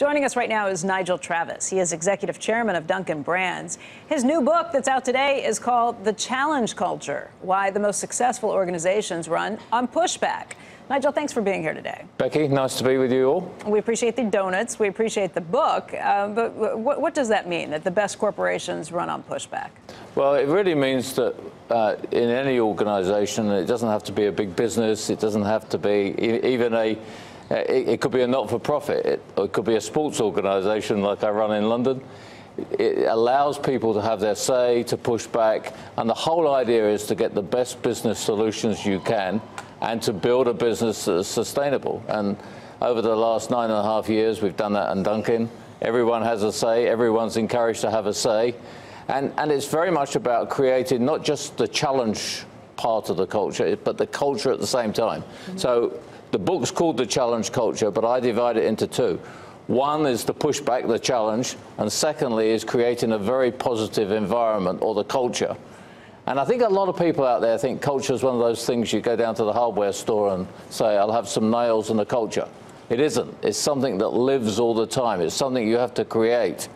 Joining us right now is Nigel Travis. He is executive chairman of Dunkin Brands. His new book that's out today is called The Challenge Culture Why the Most Successful Organizations Run on Pushback. Nigel, thanks for being here today. Becky, nice to be with you all. We appreciate the donuts. We appreciate the book. Uh, but what, what, does that mean, that the best corporations run on pushback? Well, it really means that uh, in any organization, it doesn't have to be a big business, it doesn't have to be even a it, it could be a not-for-profit, it, it could be a sports organisation like I run in London. It allows people to have their say, to push back, and the whole idea is to get the best business solutions you can and to build a business that's sustainable. And over the last nine and a half years, we've done that in Dunkin'. Everyone has a say, everyone's encouraged to have a say. And, and it's very much about creating not just the challenge part of the culture, but the culture at the same time. Mm -hmm. So the book's called The Challenge Culture, but I divide it into two. One is to push back the challenge, and secondly is creating a very positive environment or the culture. And I think a lot of people out there think culture is one of those things you go down to the hardware store and say, I'll have some nails and a culture. It isn't. It's something that lives all the time. It's something you have to create.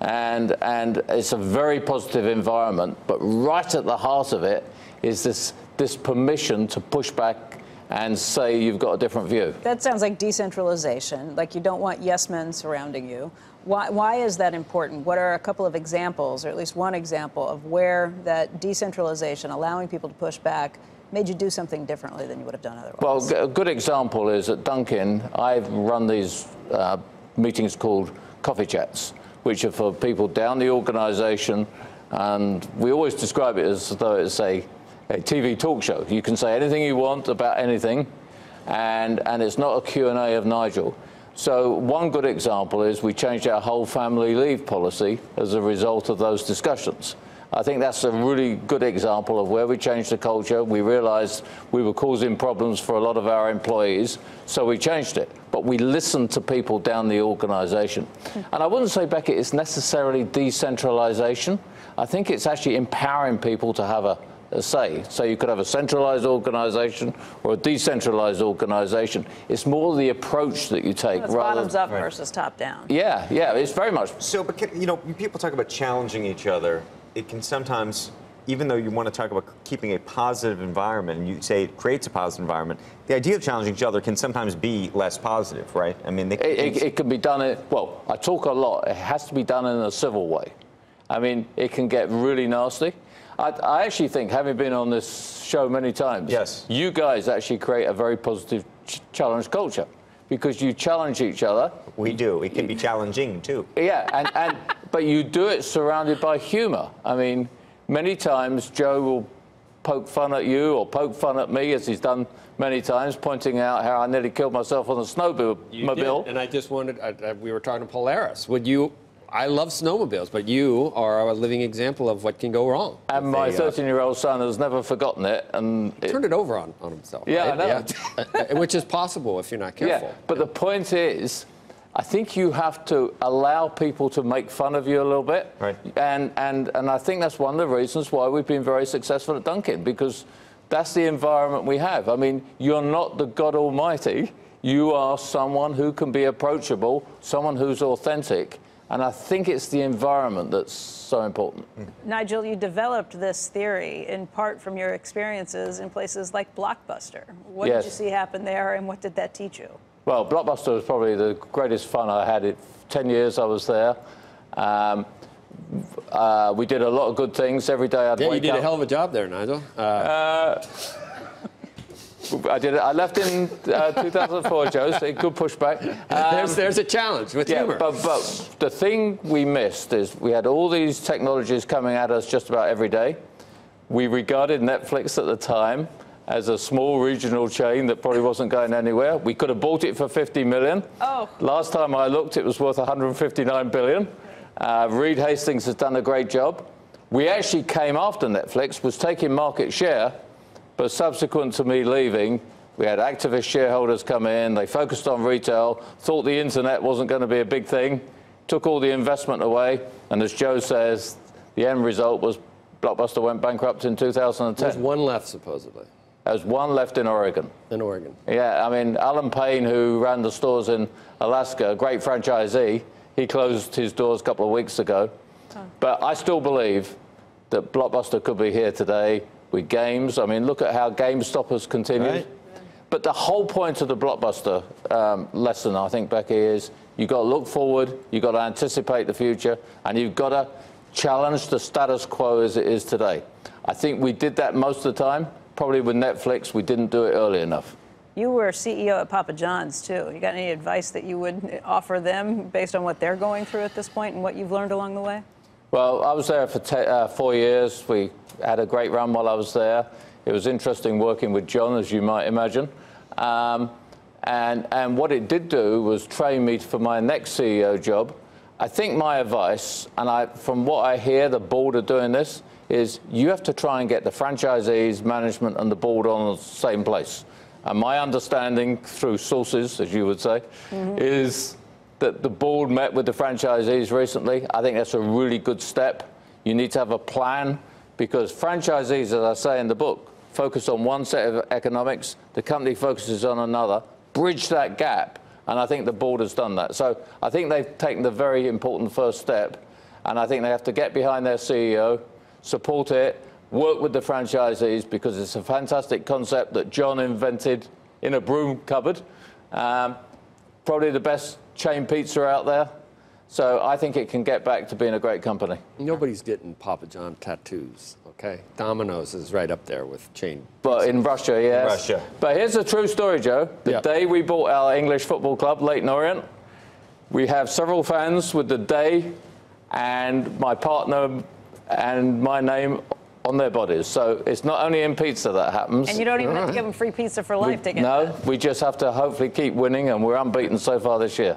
And, and it's a very positive environment, but right at the heart of it is this, this permission to push back and say you've got a different view. That sounds like decentralization, like you don't want yes men surrounding you. Why, why is that important? What are a couple of examples, or at least one example, of where that decentralization, allowing people to push back, made you do something differently than you would have done otherwise? Well, a good example is at Dunkin', I've run these uh, meetings called coffee chats, which are for people down the organisation, and we always describe it as though it's a a TV talk show. You can say anything you want about anything, and, and it's not a Q&A of Nigel. So one good example is we changed our whole family leave policy as a result of those discussions. I think that's a really good example of where we changed the culture. We realized we were causing problems for a lot of our employees, so we changed it. But we listened to people down the organization. And I wouldn't say, Beckett, it's necessarily decentralization. I think it's actually empowering people to have a, Uh, say. So you could have a centralized organization or a decentralized organization. It's more the approach that you take. Well, rather bottoms up right. versus top down. Yeah, yeah, it's very much. So, but can, you know, people talk about challenging each other. It can sometimes even though you want to talk about keeping a positive environment and you say it creates a positive environment, the idea of challenging each other can sometimes be less positive, right? I mean, it, it, it, can be done in, well, I talk a lot, it has to be done in a civil way. I mean, it can get really nasty. I, I, actually think, having been on this show many times, yes. you guys actually create a very positive ch challenge culture because you challenge each other. We do. It can be challenging too. Yeah, and, and but you do it surrounded by humour. I mean, many times Joe will poke fun at you or poke fun at me, as he's done many times, pointing out how I nearly killed myself on a snowmobile. You did, and I just wanted, I, I, we were talking to Polaris. Would you I love snowmobiles, but you are a living example of what can go wrong. And my 13-year-old uh, son has never forgotten it, and it, turned it over on, on himself. Yeah, right? I know. Yeah. which is possible if you're not careful. Yeah, but yeah. the point is, I think you have to allow people to make fun of you a little bit. Right. And and and I think that's one of the reasons why we've been very successful at Dunkin' because that's the environment we have. I mean, you're not the God Almighty. You are someone who can be approachable, someone who's authentic and I think it's the environment that's so important. Nigel, you developed this theory in part from your experiences in places like Blockbuster. What yes. did you see happen there, and what did that teach you? Well, Blockbuster was probably the greatest fun I had. It 10 years I was there. Um, uh, we did a lot of good things every day. I'd yeah, you did up. a hell of a job there, Nigel. Uh, uh, I did it. I left in uh, 2004, Joe. So good pushback. Um, there's there's a challenge with yeah, humor. But but the thing we missed is we had all these technologies coming at us just about every day. We regarded Netflix at the time as a small regional chain that probably wasn't going anywhere. We could have bought it for 50 million. Oh. Last time I looked, it was worth 159 billion. Uh, Reed Hastings has done a great job. We actually came after Netflix, was taking market share but subsequent to me leaving, we had activist shareholders come in, they focused on retail, thought the internet wasn't going to be a big thing, took all the investment away, and as Joe says, the end result was Blockbuster went bankrupt in 2010. There's one left, supposedly. There's one left in Oregon. In Oregon. Yeah, I mean, Alan Payne, who ran the stores in Alaska, a great franchisee, he closed his doors a couple of weeks ago. But I still believe that Blockbuster could be here today with games. I mean, look at how GameStop has continued. Right. But the whole point of the Blockbuster um, lesson, I think, Becky, is you've got to look forward, you've got to anticipate the future, and you've got to challenge the status quo as it is today. I think we did that most of the time. Probably with Netflix, we didn't do it early enough. You were CEO at Papa John's too. You got any advice that you would offer them based on what they're going through at this point and what you've learned along the way? Well, I was there for uh, four years. We had a great run while I was there. It was interesting working with John, as you might imagine. Um, and, and what it did do was train me for my next CEO job. I think my advice, and I, from what I hear, the board are doing this, is you have to try and get the franchisees, management, and the board on the same place. And my understanding through sources, as you would say, is that the board met with the franchisees recently. I think that's a really good step. You need to have a plan because franchisees, as I say in the book, focus on one set of economics, the company focuses on another, bridge that gap, and I think the board has done that. So I think they've taken the very important first step, and I think they have to get behind their CEO, support it, work with the franchisees because it's a fantastic concept that John invented in a broom cupboard. Um, probably the best chain pizza out there. So I think it can get back to being a great company. Nobody's getting Papa John tattoos, okay? Domino's is right up there with chain. But in Russia, yes. Russia. But here's a true story, Joe. The Yeah. day we bought our English football club, Leyton Orient, we have several fans with the day and my partner and my name on their bodies. So it's not only in pizza that happens. And you don't even have to give mm. them free pizza for life to get no, we just have to hopefully keep winning, and we're unbeaten so far this year.